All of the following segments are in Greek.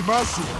Ετοιμάσου. Είμαι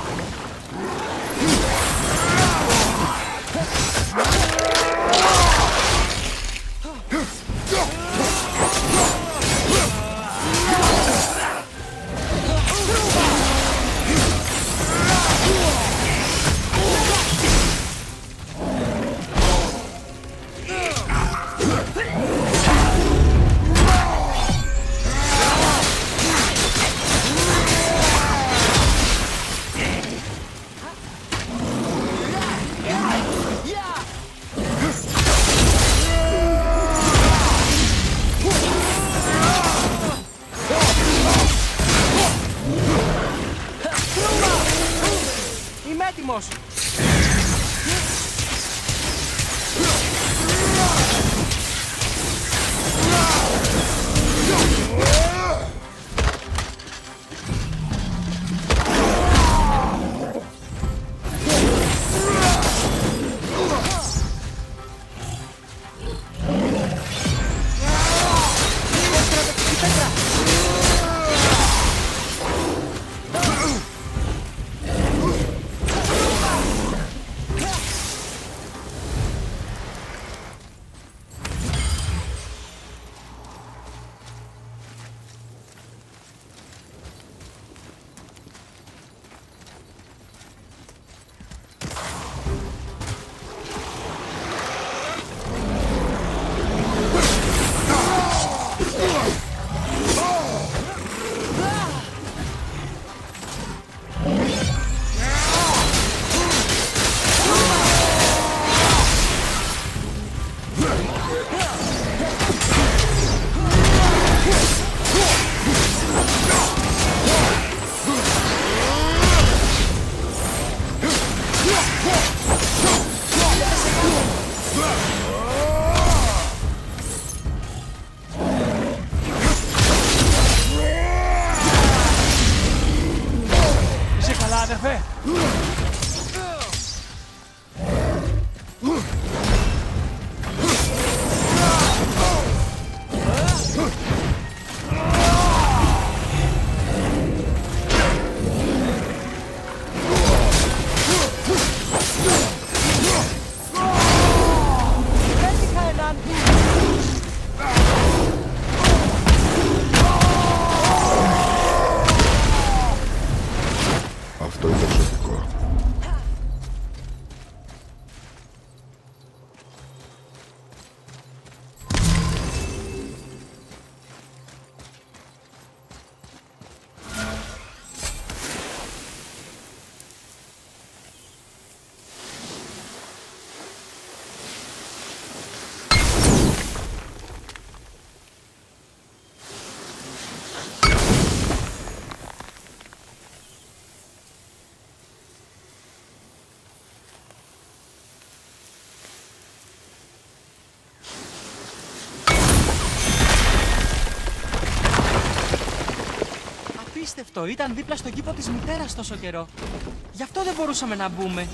Yeah. Απίστευτο, ήταν δίπλα στον κήπο της μητέρας τόσο καιρό. Γι' αυτό δεν μπορούσαμε να μπούμε.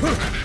Huh!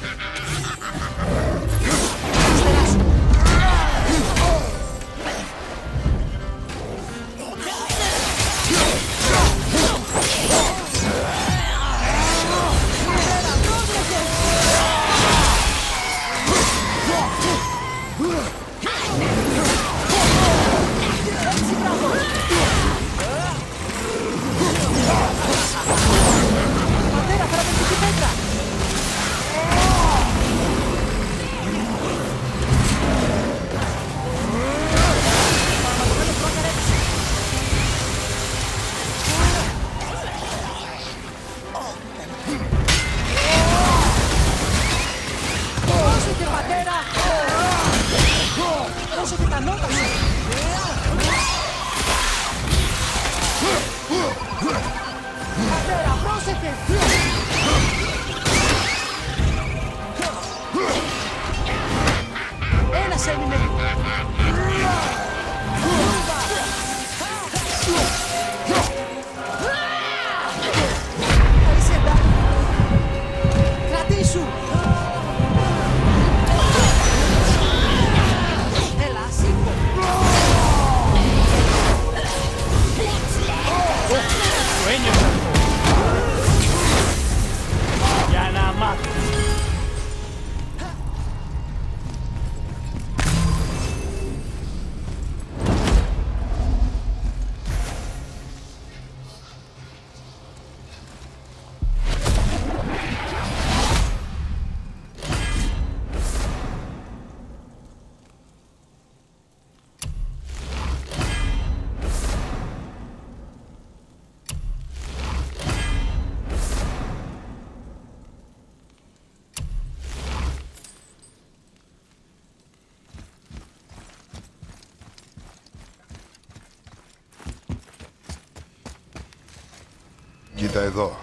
Κοίτα εδώ.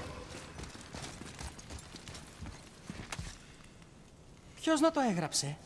Ποιος να το έγραψε;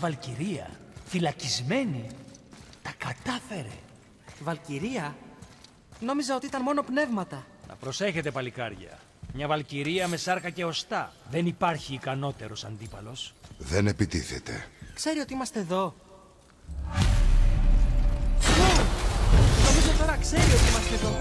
Μια Βαλκυρία. Φυλακισμένη. Τα κατάφερε. Βαλκυρία; Νόμιζα ότι ήταν μόνο πνεύματα. Να προσέχετε παλικάρια. Μια Βαλκυρία με σάρκα και οστά. Δεν υπάρχει ικανότερος αντίπαλος. Δεν επιτίθεται. Ξέρει ότι είμαστε εδώ. Νομίζω τώρα ξέρει ότι είμαστε εδώ.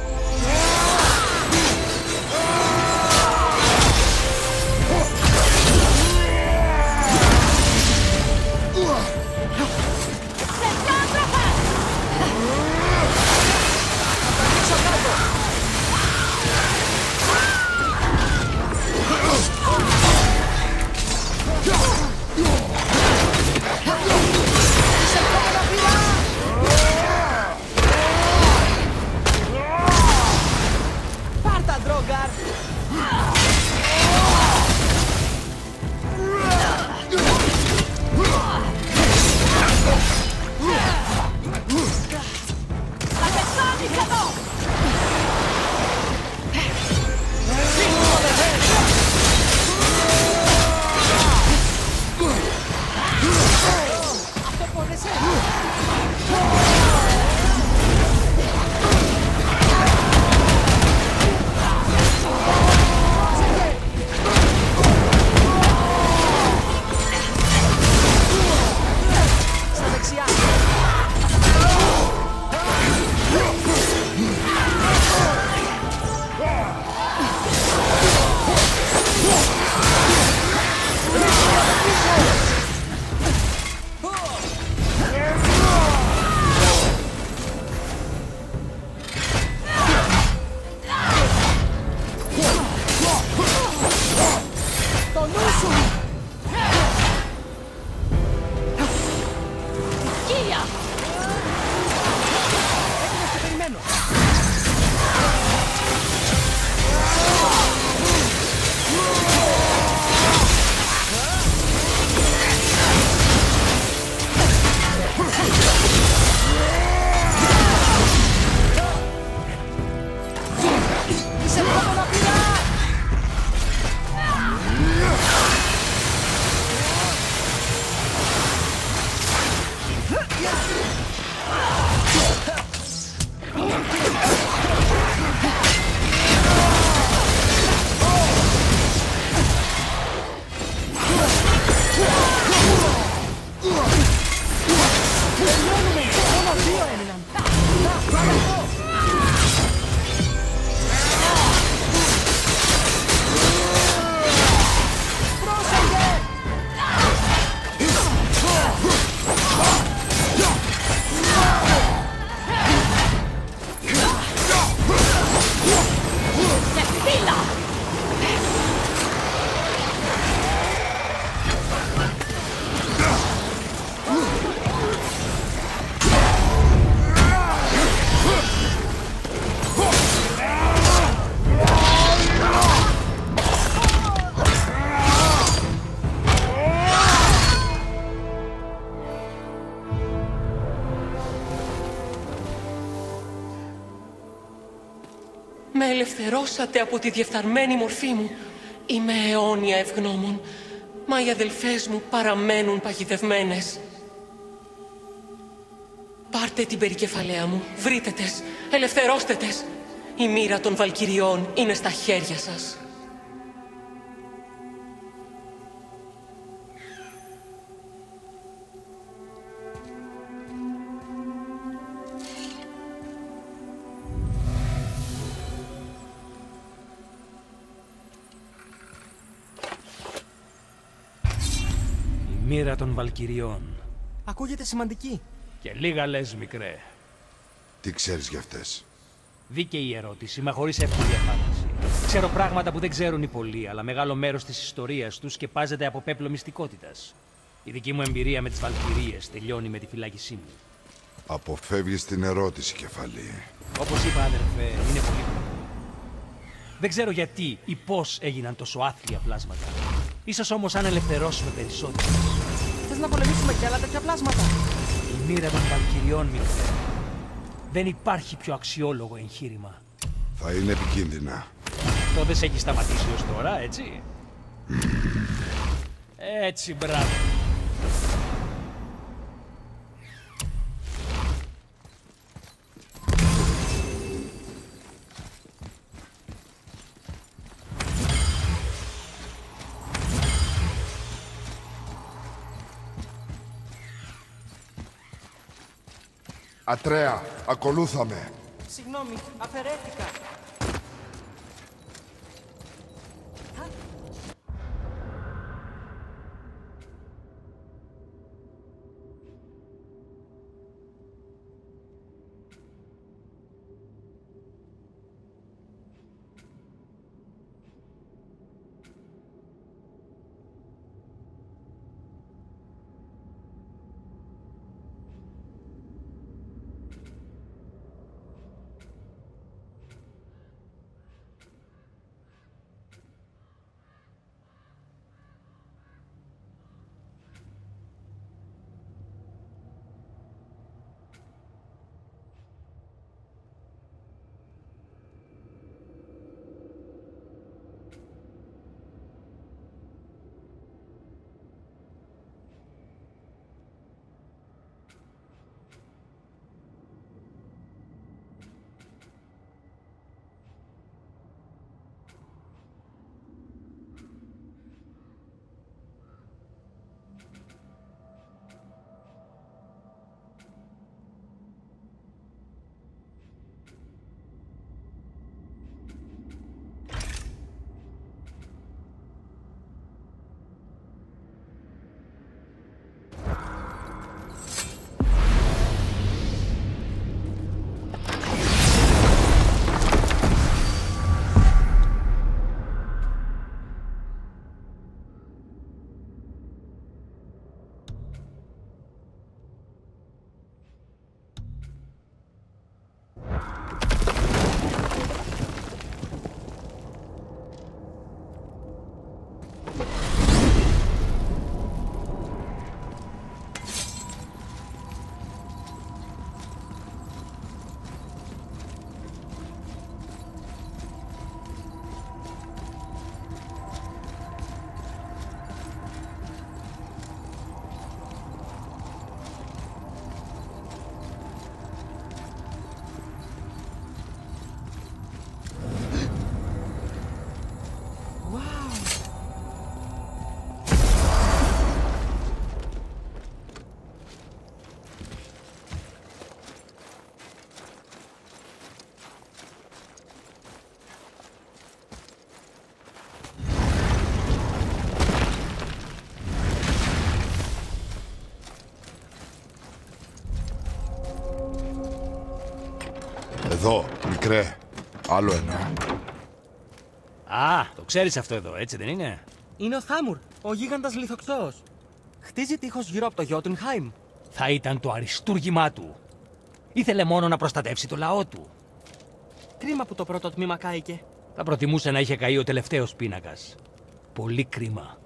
Yeah. Ελευθερώσατε από τη διεφθαρμένη μορφή μου. Είμαι αιώνια ευγνώμων. Μα οι αδελφές μου παραμένουν παγιδευμένες. Πάρτε την περικεφαλαία μου, βρείτε τες, ελευθερώστε τες. Η μοίρα των Βαλκυριών είναι στα χέρια σας. Μοίρα των Βαλκυριών. Ακούγεται σημαντική. Και λίγα λες μικρέ. Τι ξέρεις για αυτές; Δίκαιη ερώτηση, μα χωρίς εύκολη απάντηση. Ξέρω πράγματα που δεν ξέρουν οι πολλοί, αλλά μεγάλο μέρος της ιστορίας τους σκεπάζεται από πέπλο μυστικότητας. Η δική μου εμπειρία με τις Βαλκυρίε τελειώνει με τη φυλάκισή μου. Αποφεύγεις την ερώτηση, κεφαλή. Όπως είπα, αδερφέ, είναι πολύ Δεν ξέρω γιατί ή πώς έγιναν τόσο άθλια πλάσματα. Ίσως όμως αν ελευθερώσουμε περισσότερο. Θες να πολεμήσουμε κι άλλα τέτοια πλάσματα; Η μοίρα των Βαλκυριών, μικρέ. Δεν υπάρχει πιο αξιόλογο εγχείρημα. Θα είναι επικίνδυνα. Αυτό δεν σε έχει σταματήσει ως τώρα, έτσι; Έτσι, μπράβο. Ατρέα, ακολούθαμε. Συγγνώμη, αφαιρέθηκα. Εδώ, μικρέ. Άλλο ένα. Α, το ξέρεις αυτό εδώ, έτσι δεν είναι; Είναι ο Θάμουρ, ο γίγαντας λιθοκτός. Χτίζει τείχος γύρω από το Γιώτουνχάιμ. Θα ήταν το αριστούργημά του. Ήθελε μόνο να προστατεύσει το λαό του. Κρίμα που το πρώτο τμήμα κάηκε. Θα προτιμούσε να είχε καεί ο τελευταίος πίνακας. Πολύ κρίμα.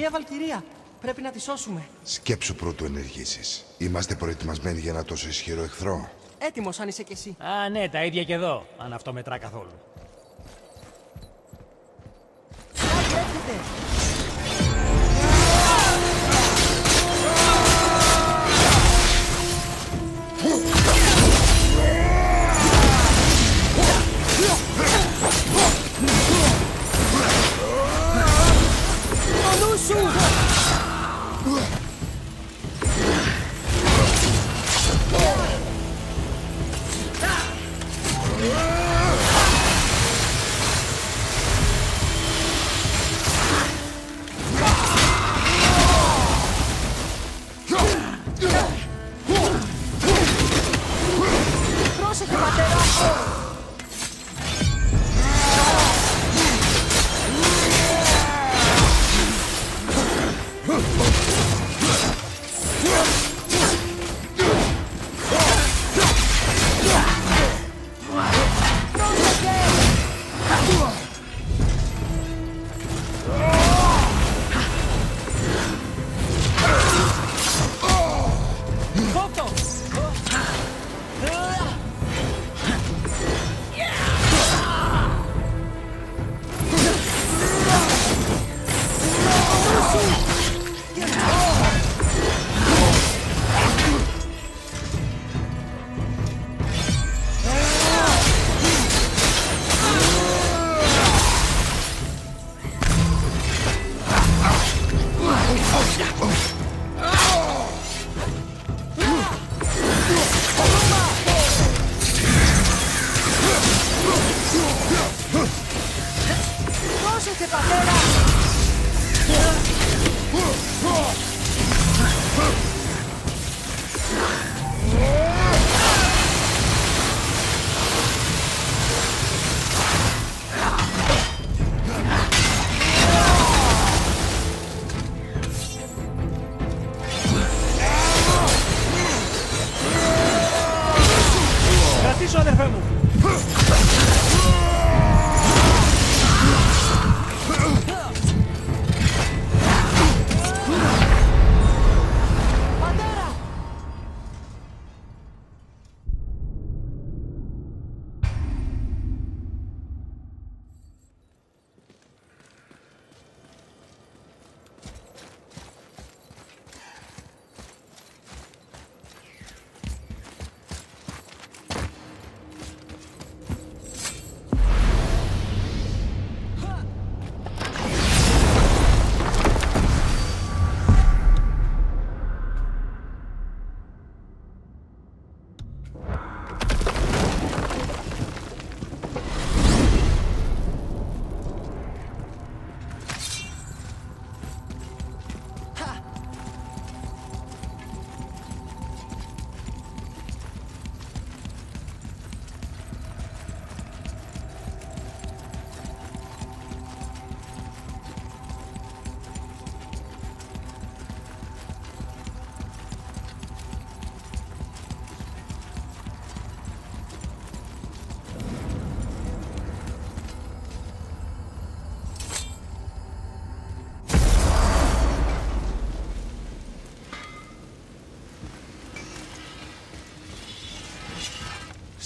Μία Βαλκυρία. Πρέπει να τη σώσουμε. Σκέψου πρώτου ενεργήσεις. Είμαστε προετοιμασμένοι για ένα τόσο ισχυρό εχθρό. Έτοιμος αν είσαι κι εσύ. Α, ναι, τα ίδια και εδώ, αν αυτό μετρά καθόλου.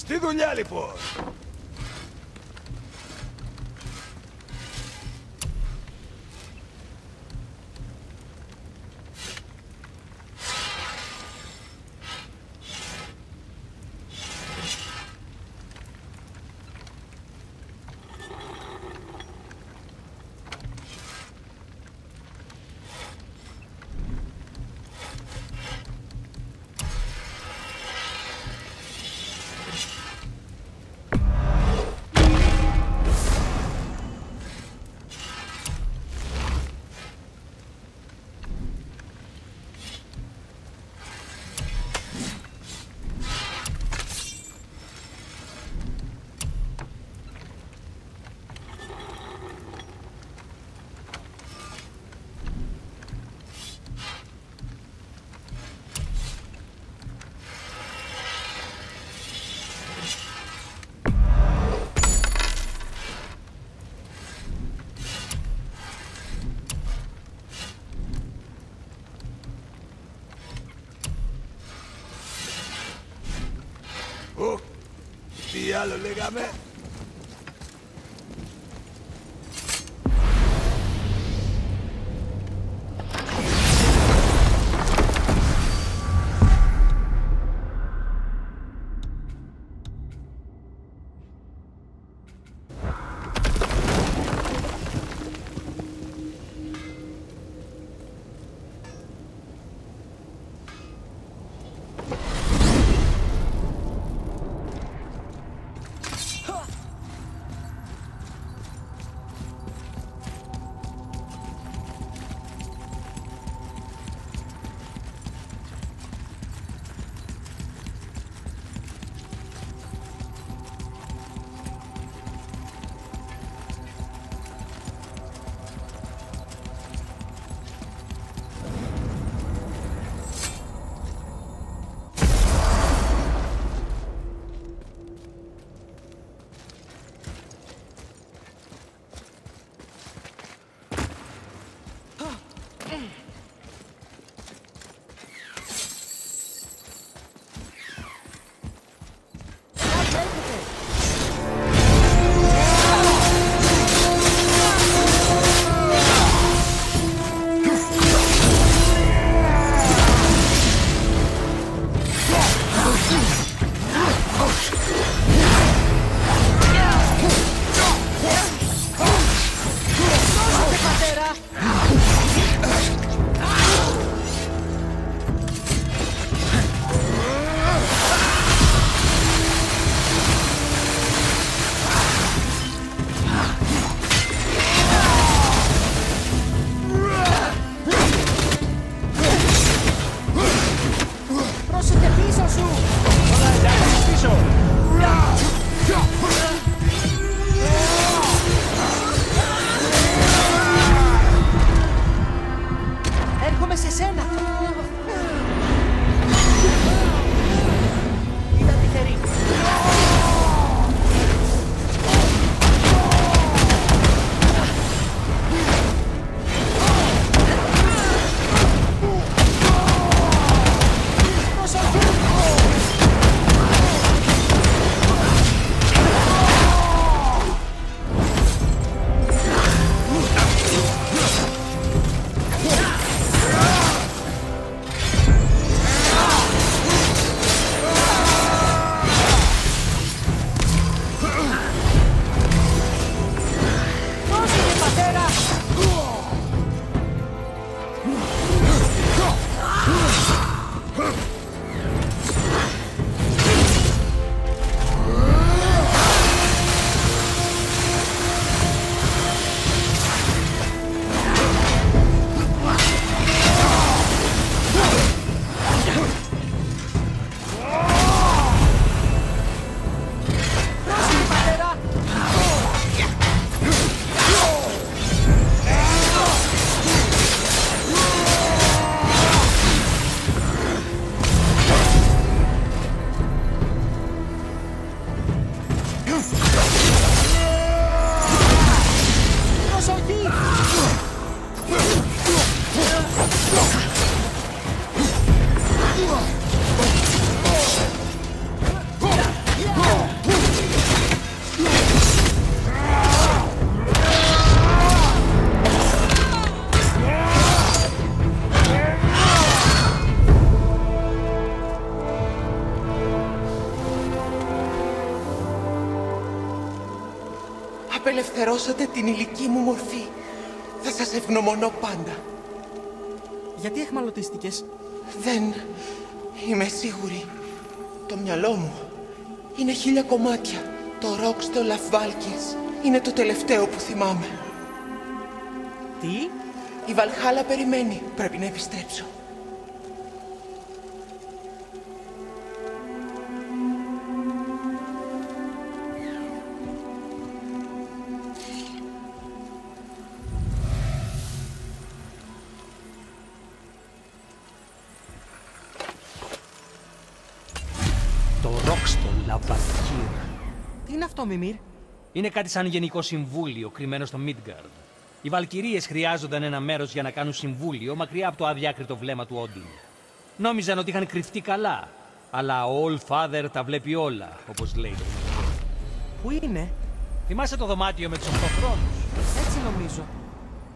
Στη δουλειά λοιπόν. Τι άλλο Απελευθερώσατε την ηλική μου μορφή. Θα σας ευγνωμονώ πάντα. Γιατί εχμαλωτίστηκες; Δεν είμαι σίγουρη. Το μυαλό μου είναι χίλια κομμάτια. Το ροκ στο Λαφβάλκης είναι το τελευταίο που θυμάμαι. Τι; Η Βαλχάλα περιμένει. Πρέπει να επιστρέψω. Τι είναι αυτό, Μιμήρ. Είναι κάτι σαν γενικό συμβούλιο κρυμμένο στο Midgard. Οι Βαλκυρίες χρειάζονταν ένα μέρος για να κάνουν συμβούλιο μακριά από το αδιάκριτο βλέμμα του Όντιν. Νόμιζαν ότι είχαν κρυφτεί καλά, αλλά ο All Father τα βλέπει όλα, όπως λέει το βιβλίο. Πού είναι; Θυμάσαι το δωμάτιο με τους 8 χρόνου. Έτσι νομίζω.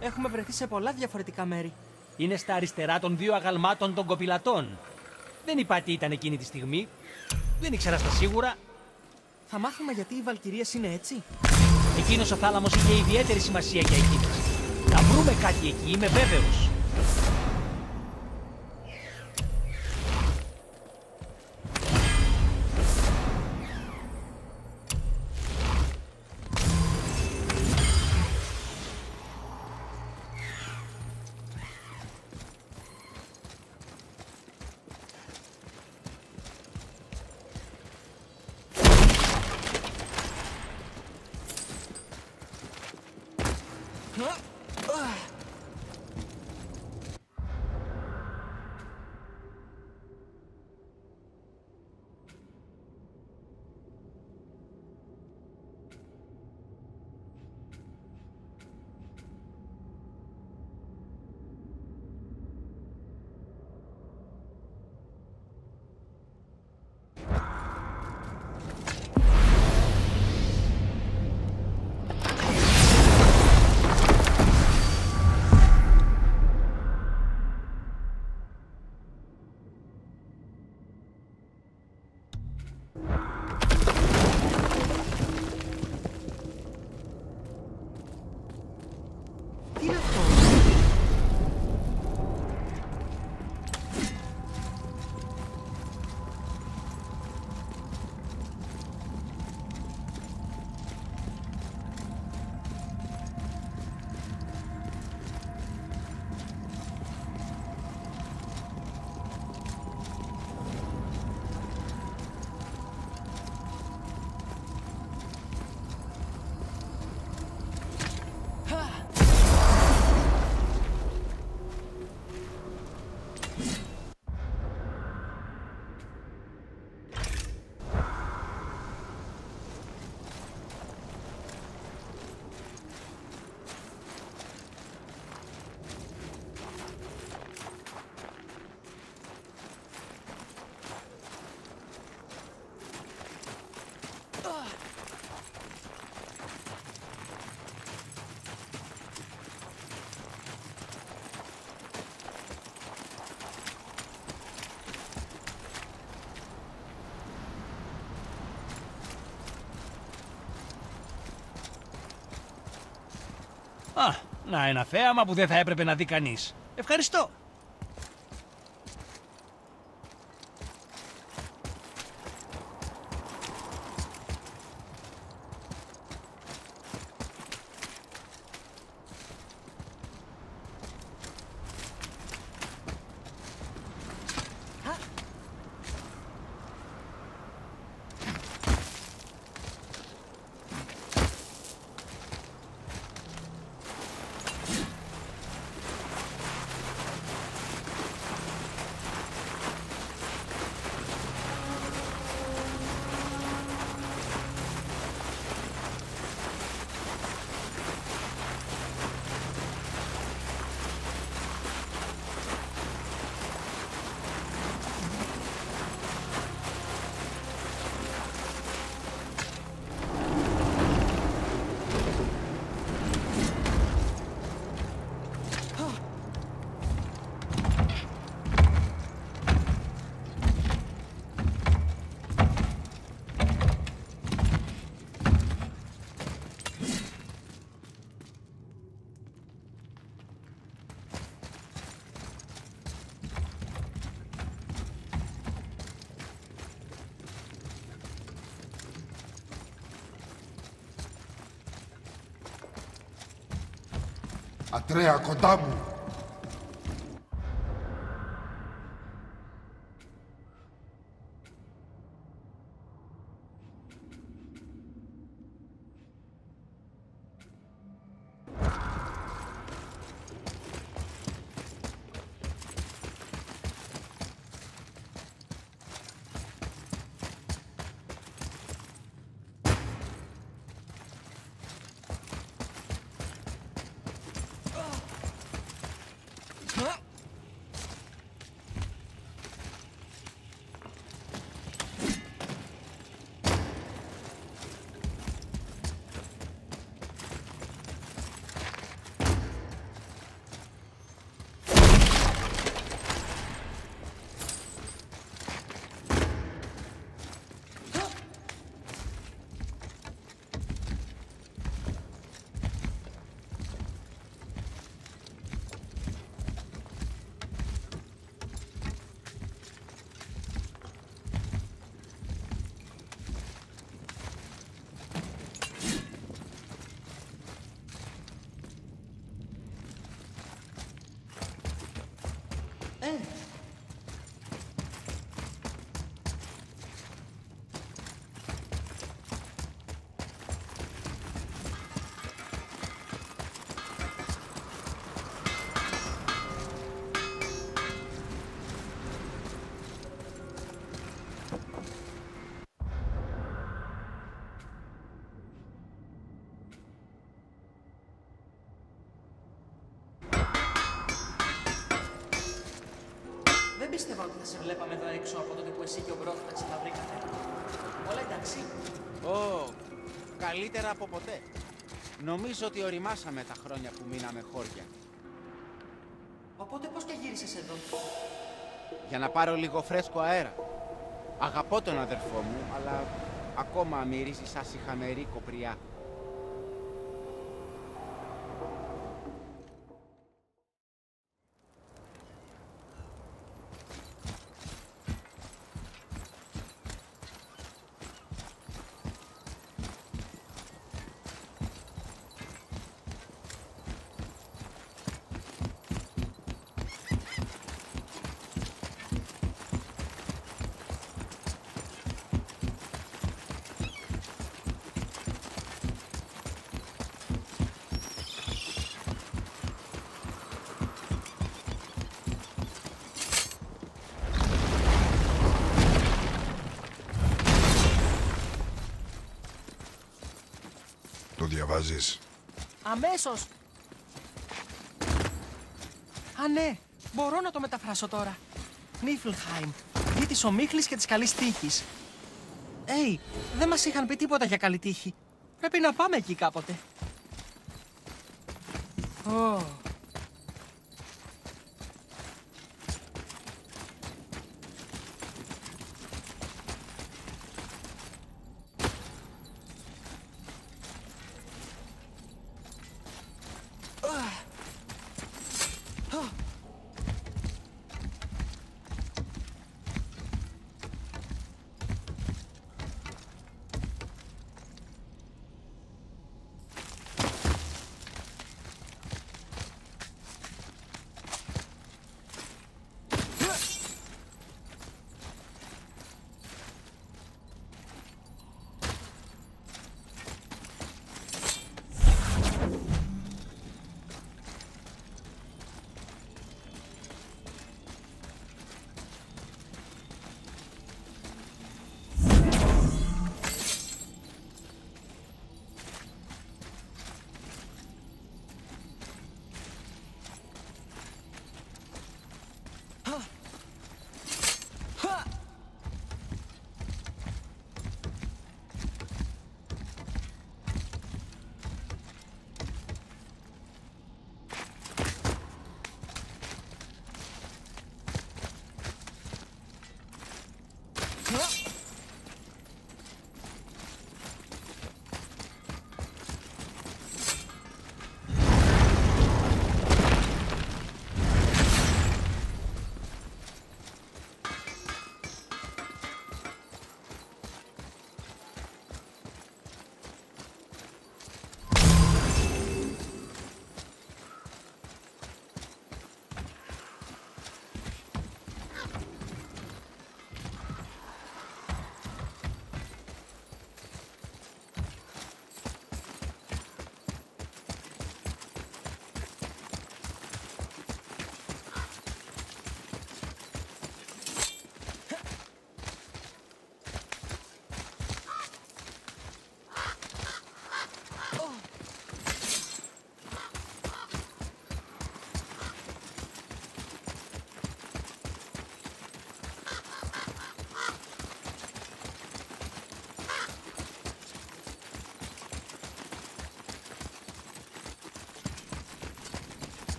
Έχουμε βρεθεί σε πολλά διαφορετικά μέρη. Είναι στα αριστερά των δύο αγαλμάτων των κοπηλατών. Δεν είπα τι ήταν εκείνη τη στιγμή. Δεν ήξερα στα σίγουρα. Θα μάθουμε γιατί οι Βαλκυρίες είναι έτσι. Εκείνος ο θάλαμος είχε ιδιαίτερη σημασία για εκείνες. Θα βρούμε κάτι εκεί, είμαι βέβαιος. Να ένα θέαμα που δεν θα έπρεπε να δει κανείς. Ευχαριστώ. Ατρέα, κοντά μου. Ε, δεν πίστευα ότι θα σε βλέπαμε εδώ έξω από τότε που εσύ και ο Μπρόκ τα ξαναβρήκατε. Όλα εντάξει. Ω, καλύτερα από ποτέ. Νομίζω ότι οριμάσαμε τα χρόνια που μείναμε χώρια. Οπότε πώς και γύρισες εδώ; Για να πάρω λίγο φρέσκο αέρα. Αγαπώ τον αδερφό μου, αλλά ακόμα μυρίζει σαν σιχαμερή κοπριά. Το διαβάζεις. Αμέσως. Α, ναι. Μπορώ να το μεταφράσω τώρα. Νίφλχάιμ. Γη της ομίχλης και της καλής τύχης. Έι, δεν μας είχαν πει τίποτα για καλή τύχη. Πρέπει να πάμε εκεί κάποτε. Ω,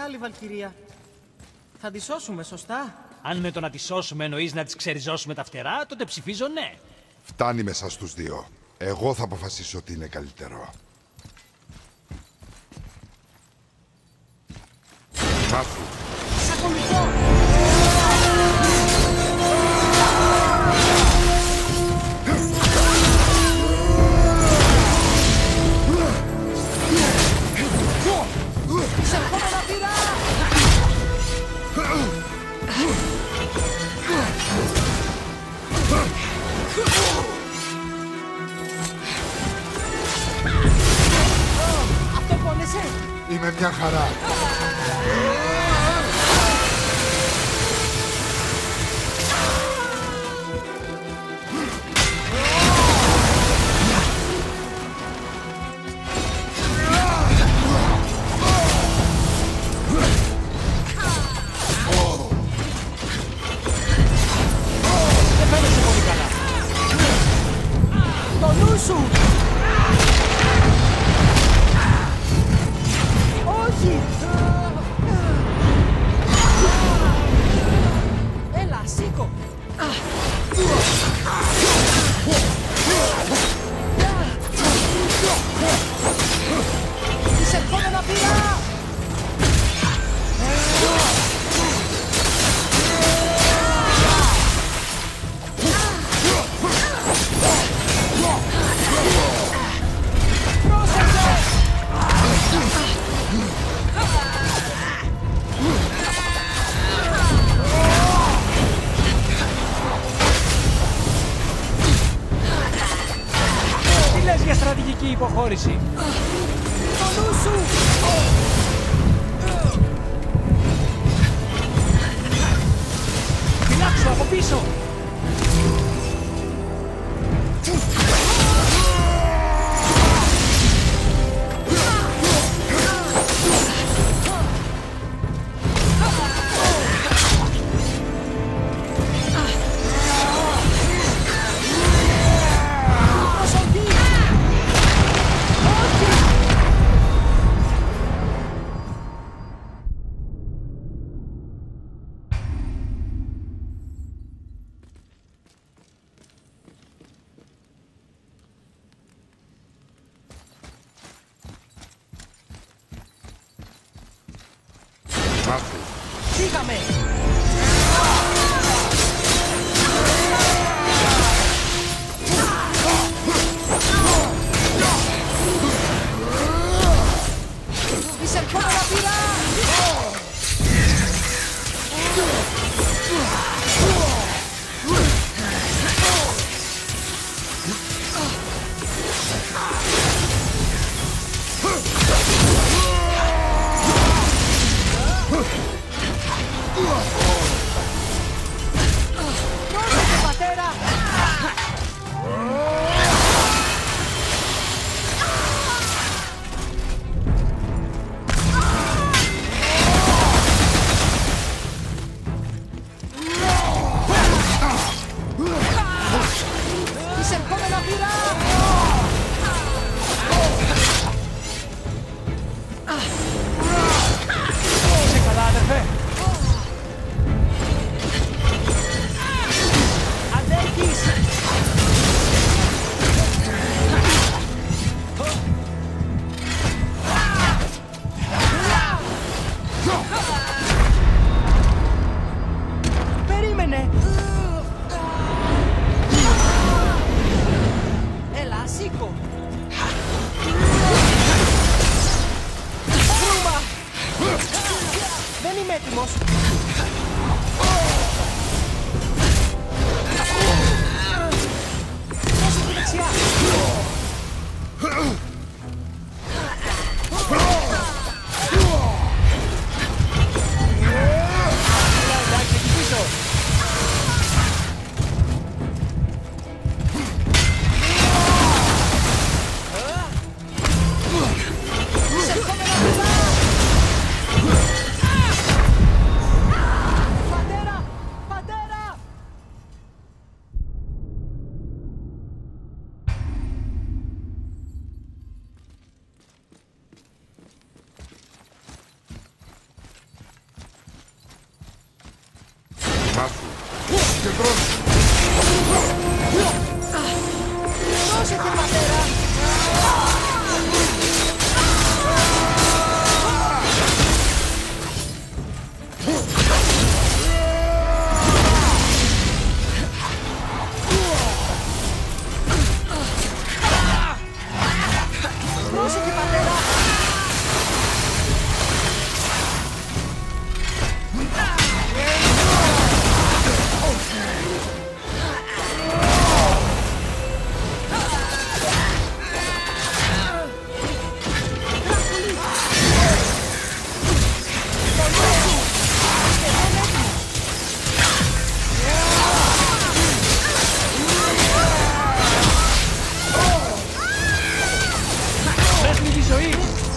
κι άλλη Βαλκυρία. Θα τη σώσουμε, σωστά; Αν με το να τη σώσουμε εννοείς να της ξεριζώσουμε τα φτερά, τότε ψηφίζω ναι. Φτάνει μέσα στους δύο. Εγώ θα αποφασίσω τι είναι καλύτερο. Μάθου. ¡Sígame! Animetimus. aí!